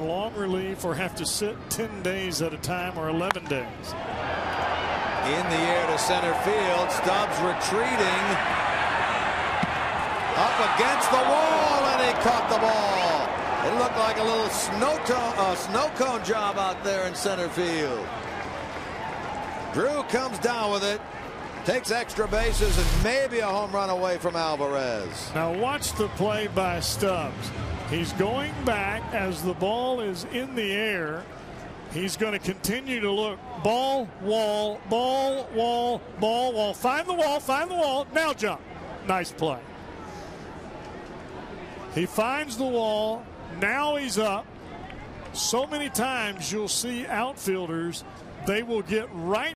long relief or have to sit 10 days at a time or 11 days. In the air to center field. Stubbs retreating. Up against the wall, and he caught the ball. It looked like a little snow, uh, snow cone job out there in center field. Drew comes down with it, takes extra bases, and maybe a home run away from Alvarez. Now watch the play by Stubbs. He's going back as the ball is in the air. He's going to continue to look ball, wall, ball, wall, ball, wall. Find the wall, find the wall. Now jump. Nice play. He finds the wall. Now he's up. So many times you'll see outfielders, they will get right